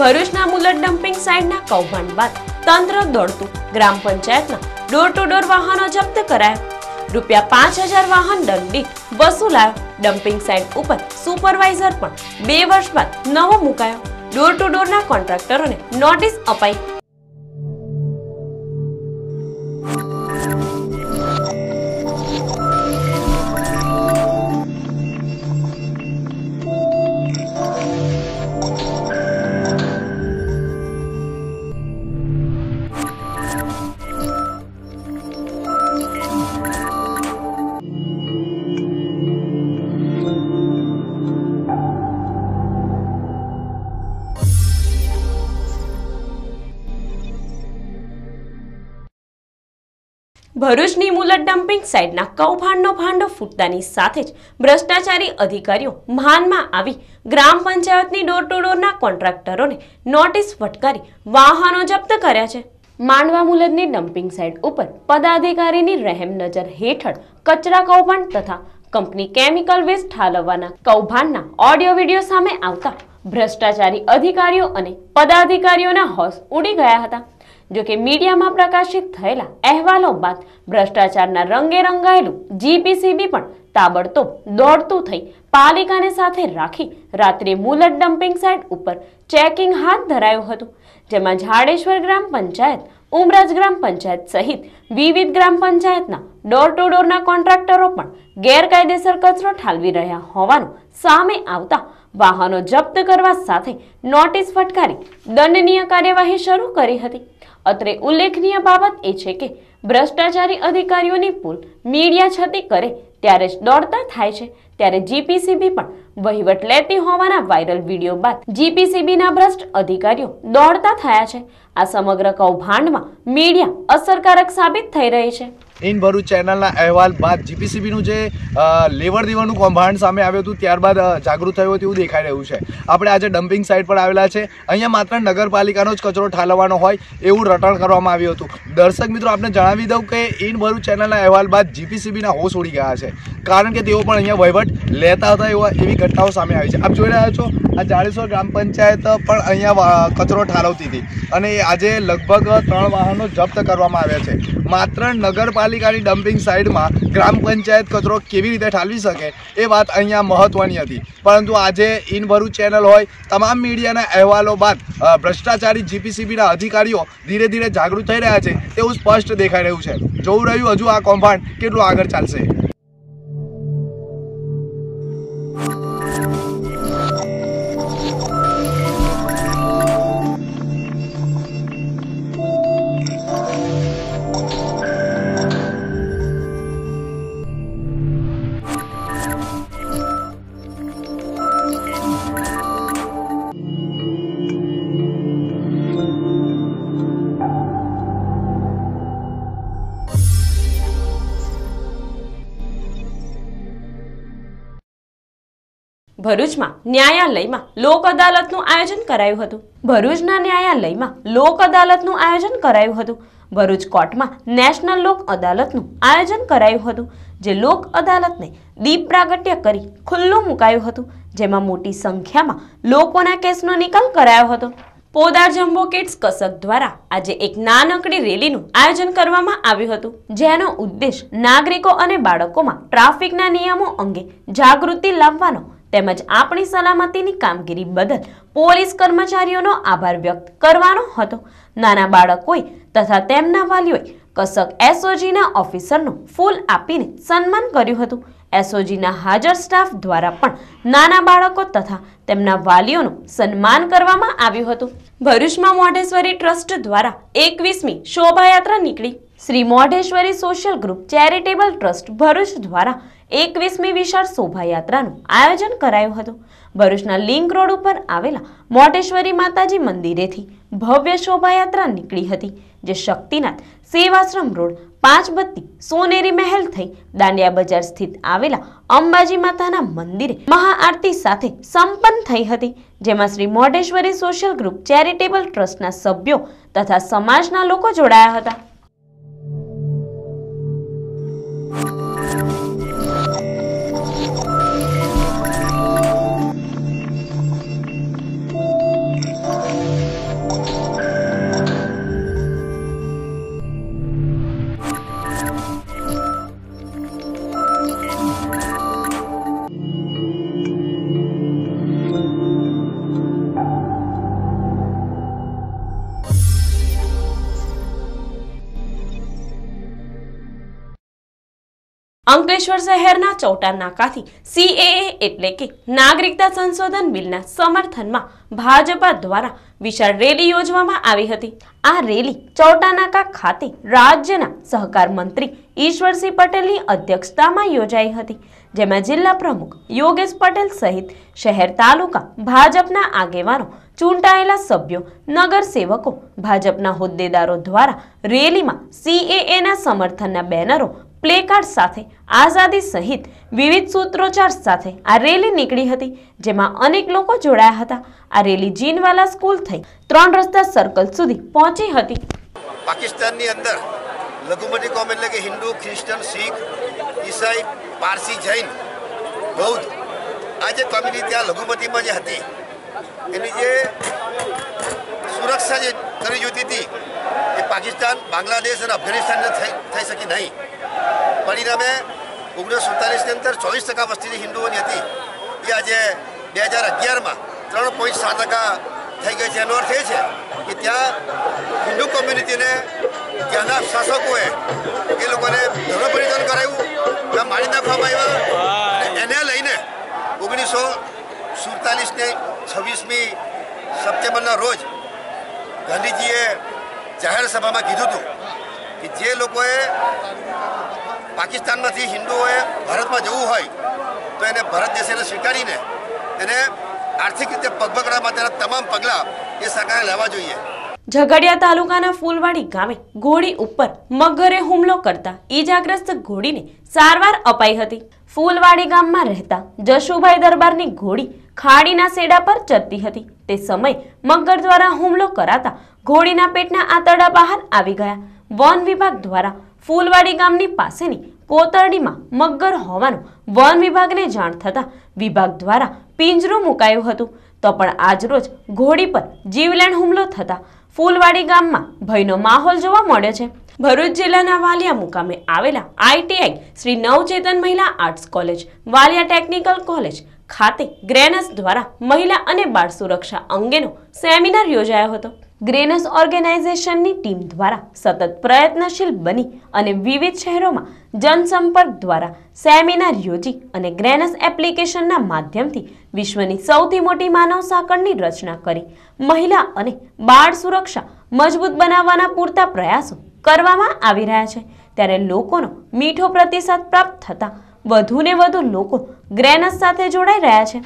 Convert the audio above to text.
ભરૂચના મુલત ડમ્પિંગ સાઇટના કૌભાંડ બાદ તંત્ર દોડતું ગ્રામ પંચાયતના ડોર ટુ ડોર વાહનો જપ્ત કરાયા. રૂપિયા પાંચ હજાર વાહન દંડિત વસૂલાયો. ડમ્પિંગ સાઇટ ઉપર સુપરવાઇઝર પણ બે વર્ષ બાદ નવો મુકાયો. ડોર ટુ ડોરના કોન્ટ્રાક્ટરોને નોટિસ અપાઈ ભરૂચની મુલત ડમ્પિંગ સાઇટના કૌભાંડનો ભાંડો ફૂટતાની સાથે જ ભ્રષ્ટાચારી અધિકારીઓ માનમાં આવી ગ્રામ પંચાયતની ડોર ટુ ડોરના કોન્ટ્રાક્ટરોને નોટિસ ફટકારી વાહનો જપ્ત કર્યા છે. માંડવા મુલદની ડમ્પિંગ સાઇટ ઉપર પદાધિકારીની રહેમ નજર હેઠળ કચરા કૌભાંડ તથા કંપની કેમિકલ વેસ્ટ ઠાલવવાના કૌભાંડના ઓડિયો વીડિયો સામે આવતા ભ્રષ્ટાચારી અધિકારીઓ અને પદાધિકારીઓના હોશ ઉડી ગયા હતા. જો કે મીડિયામાં પ્રકાશિત થયેલા અહેવાલો બાદ ભ્રષ્ટાચારના રંગે રંગાયેલું જીપીસીબી પણ તાબડતોબ દોડતું થઈ પાલિકાને સાથે રાખી રાત્રે મુલત ડમ્પિંગ સાઇટ ઉપર ચેકિંગ હાથ ધરાયું હતું, જેમાં ઝાડેશ્વર ગ્રામ પંચાયત, ઉમરાજ ગ્રામ પંચાયત સહિત વિવિધ ગ્રામ પંચાયતના ડોર ટુ ડોરના કોન્ટ્રાક્ટરો પણ ગેરકાયદેસર કચરો ઠાલવી રહ્યા હોવાનું સામે આવતા વાહનો જપ્ત કરવા સાથે નોટિસ ફટકારી દંડનીય કાર્યવાહી શરૂ કરી હતી. અત્રે ઉલ્લેખનીય બાબત એ છે કે ભ્રષ્ટાચારી અધિકારીઓની પુલ મીડિયા છતી કરે ત્યારે જ દોડતા થાય છે. ત્યારે જીપીસીબી પણ વહીવટ લેતી હોવાના વાયરલ વીડિયો બાદ જીપીસીબીના ભ્રષ્ટ અધિકારીઓ દોડતા થયા છે. આ સમગ્ર કૌભાંડમાં મીડિયા અસરકારક સાબિત થઈ રહી છે. ઇન ભરૂચ ચેનલના અહેવાલ બાદ જીપીસીબીનું જે લેવડ દેવાનું કૌભાંડ સામે આવ્યું હતું, ત્યારબાદ જાગૃત થયું હતું એવું દેખાઈ રહ્યું છે. આપણે આજે ડમ્પિંગ સાઇટ પર આવેલા છે. અહીંયા માત્ર નગરપાલિકાનો જ કચરો ઠાલવવાનો હોય એવું રટણ કરવામાં આવ્યું હતું. દર્શક મિત્રો આપણે જણાવી દઉં કે ઇન ભરૂચ ચેનલના અહેવાલ બાદ જીપીસીબીના હોશ ઉડી ગયા છે. કારણ કે તેઓ પણ અહીંયા વહીવટ લેતા હતા એવા, એવી ઘટનાઓ સામે આવી છે. આપ જોઈ રહ્યા છો, આ જાડેશ્વર ગ્રામ પંચાયત પણ અહીંયા કચરો ઠાલવતી હતી. અને આજે લગભગ ત્રણ વાહનો જપ્ત કરવામાં આવ્યા છે. માત્ર નગરપાલિકાની ડમ્પિંગ સાઇડમાં ગ્રામ પંચાયત કચરો કેવી રીતે ઠાલવી શકે એ વાત અહીંયા મહત્વની હતી. પરંતુ આજે ઇન ભરૂચ ચેનલ હોય, તમામ મીડિયાના અહેવાલો બાદ ભ્રષ્ટાચારી જીપીસીબીના અધિકારીઓ ધીરે ધીરે જાગૃત થઈ રહ્યા છે, તેવું સ્પષ્ટ દેખાઈ રહ્યું છે. જોવું રહ્યું, હજુ આ કૌભાંડ કેટલું આગળ ચાલશે? ભરૂચમાં ન્યાયાલયમાં લોક અદાલતનું આયોજન કરાયું હતું. ભરૂચના ન્યાયાલયમાં લોક અદાલતનું આયોજન કરાયું હતું. ભરૂચ કોર્ટમાં નેશનલ લોક અદાલતનું આયોજન કરાયું હતું, જે લોક અદાલતને દીપ પ્રાગટ્ય કરી ખુલ્લું મુકાયું હતું, જેમાં મોટી સંખ્યામાં લોકોના કેસનો નિકાલ કરાયો હતો. પોદાર જમ્બો કિડ્સ કસક દ્વારા આજે એક નાનકડી રેલીનું આયોજન કરવામાં આવ્યું હતું, જેનો ઉદ્દેશ નાગરિકો અને બાળકોમાં ટ્રાફિકના નિયમો અંગે જાગૃતિ લાવવાનો તેમજ આપણી સલામતીની કામગીરી બદલ પોલીસ કર્મચારીઓનો આભાર વ્યક્ત કરવાનો હતો. નાના બાળકોએ તથા તેમના વાલીઓએ કસક એસઓજીના ઓફિસરનું ફૂલ આપીને સન્માન કર્યું હતું. એસઓજીના હાજર સ્ટાફ દ્વારા પણ નાના બાળકો તથા તેમના વાલીઓનું સન્માન કરવામાં આવ્યું હતું. ભરૂચમાં મોઢેશ્વરી ટ્રસ્ટ દ્વારા એકવીસમી શોભાયાત્રા નીકળી. Shri Modheshwari social group charitable trust Bharuch દ્વારા એકવીસમી વિશાળ શોભાયાત્રાનું આયોજન કરાયું હતું. ભરૂચના લિંક રોડ ઉપર આવેલા મોઢેશ્વરી માતાજી મંદિરેથી ભવ્ય શોભાયાત્રા નીકળી હતી, જે શક્તિનાથ સેવાશ્રમ રોડ પાંચ બત્તી સોનેરી મહેલ થઈ દાંડિયા બજાર સ્થિત આવેલા અંબાજી માતાના મંદિરે મહાઆરતી સાથે સંપન્ન થઈ હતી, જેમાં Shri Modheshwari social group charitable ટ્રસ્ટના સભ્યો તથા સમાજના લોકો જોડાયા હતા. oh you. અંકલેશ્વર શહેરના ચૌટા નાકાથી સીએએ એટલે કે નાગરિકતા સંશોધન બિલના સમર્થનમાં ભાજપા દ્વારા વિશાળ રેલી યોજવામાં આવી હતી. આ રેલી ચૌટા નાકા ખાતે રાજ્યના સહકાર મંત્રી ઈશ્વરસિંહ પટેલની અધ્યક્ષતામાં યોજાઈ હતી, જેમાં જિલ્લા પ્રમુખ યોગેશ પટેલ સહિત શહેર તાલુકા ભાજપના આગેવાનો, ચૂંટાયેલા સભ્યો, નગરસેવકો, ભાજપના હોદ્દેદારો દ્વારા રેલીમાં સીએએના સમર્થનના બેનરો પ્લેકાર્ડ સાથે, આઝાદી સહિત વિવિધ સૂત્રોચ્ચાર સાથે આ રેલી નીકળી હતી, જેમાં અનેક લોકો જોડાયા હતા. આ રેલી જીનવાલા સ્કૂલ થઈ ત્રણ રસ્તા સર્કલ સુધી પહોંચી હતી. પાકિસ્તાનની અંદર લઘુમતી કોમ એટલે કે હિન્દુ ખ્રિસ્ટન શીખ, ઈસાઈ, પારસી, જૈન, બૌદ્ધ, આ જે કોમ્યુનિટી ત્યાં લઘુમતીમાં જે હતી, એની જે સુરક્ષા જે કરી જોતી હતી, એ પાકિસ્તાન, બાંગ્લાદેશ અને અફઘાનિસ્તાનને થઈ શકી નહીં. પરિણામે ઓગણીસો સુડતાલીસની અંદર ચોવીસ ટકા વસ્તીની હિન્દુઓની હતી. એ આજે બે હજાર અગિયારમાં ત્રણ પોઈન્ટ સાત ટકા થઈ ગઈ છે. એનો અર્થ એ છે કે ત્યાં હિન્દુ કોમ્યુનિટીને ત્યાંના શાસકોએ એ લોકોને ધર્મ પરિવર્તન કરાવ્યું ત્યાં મારી નાખવામાં આવ્યા. એને લઈને ઓગણીસો સુડતાલીસને છવ્વીસમી સપ્ટેમ્બરના રોજ ગાંધીજીએ જાહેર સભામાં કીધું હતું કે જે લોકોએ પાકિસ્તાનમાંથી હિન્દુઓએ ભારતમાં જવું હોય, તો એને ભારત દેશને સ્વીકારીને એને આર્થિક રીતે પગબગડા માટેના તમામ પગલાં એ સરકારે લેવા જોઈએ. ઝઘડિયા તાલુકાના ફૂલવાડી ગામે ઘોડી ઉપર મગરે હુમલો કરતા ઈજાગ્રસ્ત ઘોડીને સારવાર અપાઈ હતી. ફૂલવાડી ગામમાં રહેતા જશુભાઈ દરબારની ઘોડી ખાડીના સેડા પર ચરતી હતી. તે સમયે મગર દ્વારા હુમલો કરાતા ઘોડીના પેટના આંતરડા બહાર આવી ગયા. વન વિભાગ દ્વારા ફૂલવાડી ગામની પાસેની કોતરડીમાં મગર હોવાનું વન વિભાગને જાણ થતાં વિભાગ દ્વારા પિંજરું મુકાયું હતું. તો પણ આજરોજ ઘોડી પર જીવલેણ હુમલો થતા ફૂલવાડી ગામમાં ભયનો માહોલ જોવા મળ્યો છે. ભરૂચ જિલ્લાના વાલિયા મુકામે આવેલા ITI Shri Navchetan Mahila arts college, Valia technical college ખાતે ગ્રેનસ દ્વારા મહિલા અને બાળ સુરક્ષા અંગેનો સેમિનાર યોજાયો હતો. ગ્રેનસ ઓર્ગેનાઇઝેશનની ટીમ દ્વારા સતત પ્રયત્નશીલ બની અને વિવિધ શહેરોમાં જનસંપર્ક દ્વારા સેમિનાર યોજી અને ગ્રેનસ એપ્લિકેશનના માધ્યમથી વિશ્વની સૌથી મોટી માનવ સાંકળની રચના કરી. મહિલા અને બાળ સુરક્ષા મજબૂત બનાવવાના પૂરતા પ્રયાસો કરવામાં આવી રહ્યા છે. ત્યારે લોકોનો મીઠો પ્રતિસાદ પ્રાપ્ત થતા વધુને વધુ લોકો ગ્રેનસ સાથે જોડાઈ રહ્યા છે.